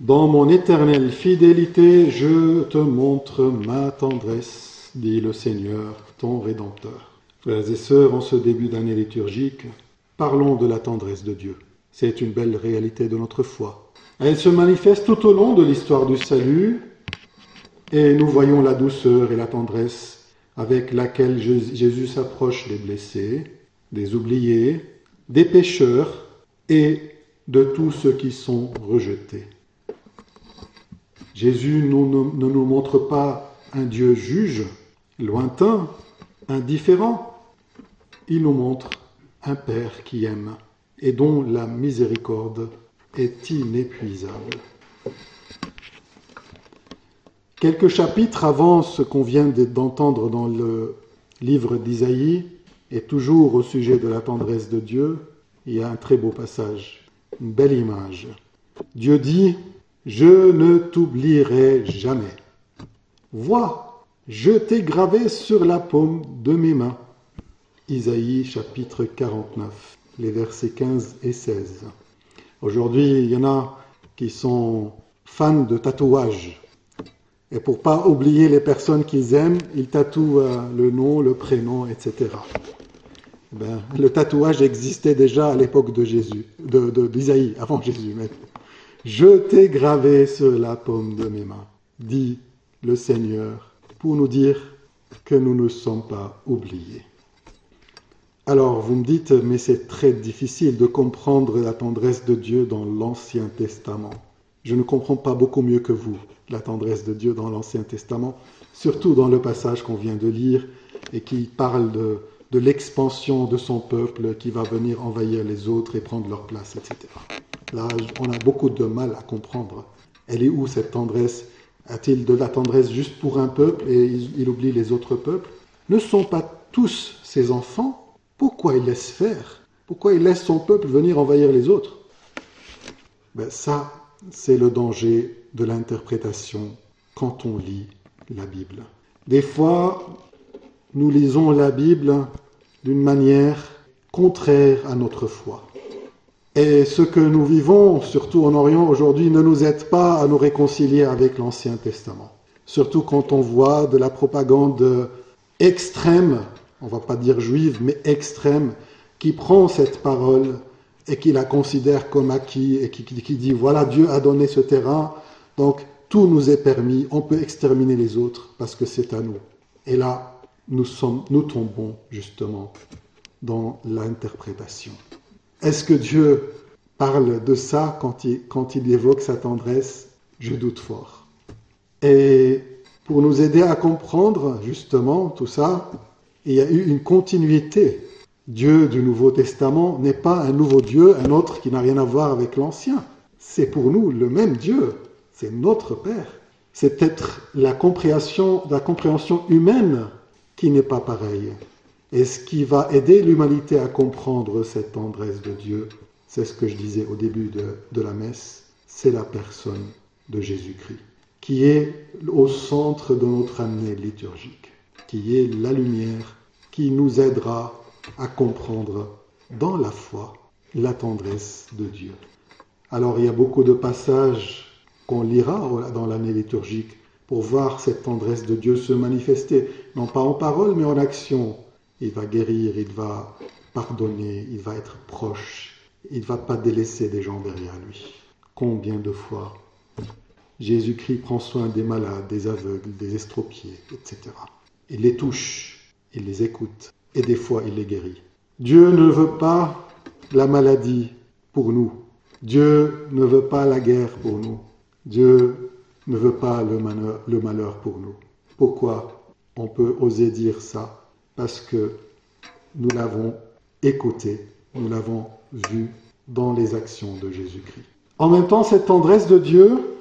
Dans mon éternelle fidélité, je te montre ma tendresse, dit le Seigneur, ton Rédempteur. Frères et sœurs, en ce début d'année liturgique, parlons de la tendresse de Dieu. C'est une belle réalité de notre foi. Elle se manifeste tout au long de l'histoire du salut, et nous voyons la douceur et la tendresse avec laquelle Jésus s'approche des blessés, des oubliés, des pécheurs et de tous ceux qui sont rejetés. Jésus ne nous montre pas un Dieu juge, lointain, indifférent. Il nous montre un Père qui aime et dont la miséricorde est inépuisable. Quelques chapitres avant ce qu'on vient d'entendre dans le livre d'Isaïe, et toujours au sujet de la tendresse de Dieu, il y a un très beau passage, une belle image. Dieu dit, Je ne t'oublierai jamais. Vois, je t'ai gravé sur la paume de mes mains. Isaïe chapitre 49, les versets 15 et 16. Aujourd'hui, il y en a qui sont fans de tatouages. Et pour pas oublier les personnes qu'ils aiment, ils tatouent euh, le nom, le prénom, etc. Ben, le tatouage existait déjà à l'époque de Jésus, d'Isaïe, de, avant Jésus. Mais je t'ai gravé sur la paume de mes mains, dit le Seigneur, pour nous dire que nous ne sommes pas oubliés. Alors vous me dites, mais c'est très difficile de comprendre la tendresse de Dieu dans l'Ancien Testament. Je ne comprends pas beaucoup mieux que vous la tendresse de Dieu dans l'Ancien Testament, surtout dans le passage qu'on vient de lire et qui parle de, l'expansion de son peuple qui va venir envahir les autres et prendre leur place, etc. Là, on a beaucoup de mal à comprendre. Elle est où cette tendresse? A-t-il de la tendresse juste pour un peuple et il, oublie les autres peuples? Ne sont pas tous ses enfants? Pourquoi il laisse faire? Pourquoi il laisse son peuple venir envahir les autres? Ben Ça, c'est le danger de l'interprétation quand on lit la Bible. Des fois, nous lisons la Bible d'une manière contraire à notre foi. Et ce que nous vivons, surtout en Orient aujourd'hui, ne nous aide pas à nous réconcilier avec l'Ancien Testament. Surtout quand on voit de la propagande extrême, on va pas dire juive, mais extrême, qui prend cette parole et qui la considère comme acquis et qui, dit voilà, Dieu a donné ce terrain, donc tout nous est permis, on peut exterminer les autres parce que c'est à nous. Et là, nous tombons justement dans l'interprétation. Est-ce que Dieu parle de ça quand il, quand il évoque sa tendresse? Je doute fort. Et pour nous aider à comprendre justement tout ça, il y a eu une continuité Dieu du Nouveau Testament n'est pas un nouveau Dieu, un autre qui n'a rien à voir avec l'ancien. C'est pour nous le même Dieu, c'est notre Père. C'est peut-être la compréhension, la compréhension humaine qui n'est pas pareille. Et ce qui va aider l'humanité à comprendre cette tendresse de Dieu, c'est ce que je disais au début de, de la messe, c'est la personne de Jésus-Christ, qui est au centre de notre année liturgique, qui est la lumière qui nous aidera à comprendre dans la foi la tendresse de Dieu. Alors il y a beaucoup de passages qu'on lira dans l'année liturgique pour voir cette tendresse de Dieu se manifester, non pas en parole, mais en action. Il va guérir, il va pardonner, il va être proche, il ne va pas délaisser des gens derrière lui. Combien de fois Jésus-Christ prend soin des malades, des aveugles, des estropiés, etc. Il les touche, il les écoute, et des fois il les guérit. Dieu ne veut pas la maladie pour nous. Dieu ne veut pas la guerre pour nous. Dieu ne veut pas le malheur, le malheur pour nous. Pourquoi on peut oser dire ça? Parce que nous l'avons écouté, nous l'avons vu dans les actions de Jésus-Christ. En même temps, cette tendresse de Dieu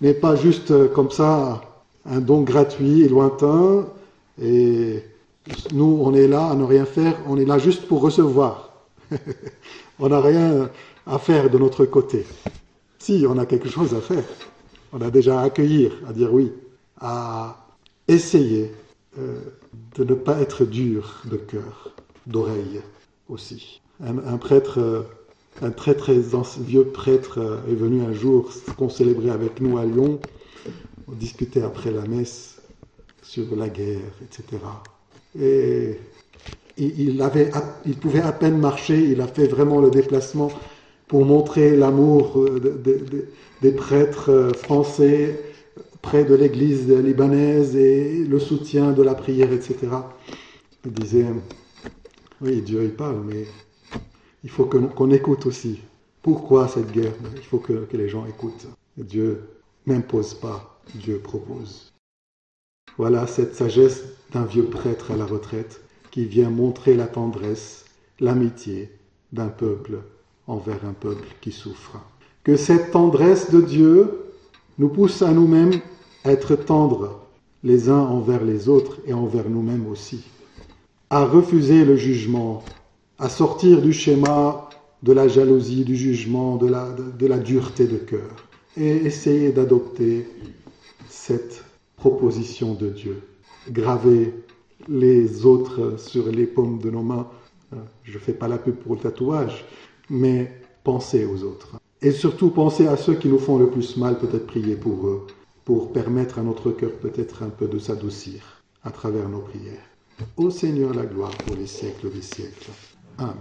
n'est pas juste comme ça un don gratuit et lointain et nous, on est là à ne rien faire, on est là juste pour recevoir. on n'a rien à faire de notre côté. Si, on a quelque chose à faire. On a déjà à accueillir, à dire oui, à essayer euh, de ne pas être dur de cœur, d'oreille aussi. Un, prêtre euh, Un très très vieux prêtre euh, est venu un jour qu'on célébrait avec nous à Lyon. On discutait après la messe sur la guerre, etc. Et il, pouvait à peine marcher, il a fait vraiment le déplacement pour montrer l'amour euh, des prêtres français près de l'église libanaise et le soutien de la prière, etc. Il disait, oui, Dieu il parle, mais il faut qu'on écoute aussi. Pourquoi cette guerre? Il faut que, les gens écoutent. Dieu n'impose pas, Dieu propose. Voilà cette sagesse d'un vieux prêtre à la retraite qui vient montrer la tendresse, l'amitié d'un peuple envers un peuple qui souffre. Que cette tendresse de Dieu nous pousse à nous-mêmes être tendres les uns envers les autres et envers nous-mêmes aussi, à refuser le jugement, à sortir du schéma de la jalousie, du jugement, de la, de, la dureté de cœur, et essayer d'adopter cette proposition de Dieu. Graver les autres sur les paumes de nos mains. Je ne fais pas la pub pour le tatouage, mais penser aux autres. Et surtout penser à ceux qui nous font le plus mal, peut-être prier pour eux, pour permettre à notre cœur peut-être un peu de s'adoucir à travers nos prières. Au Seigneur la gloire pour les siècles des siècles. Amen.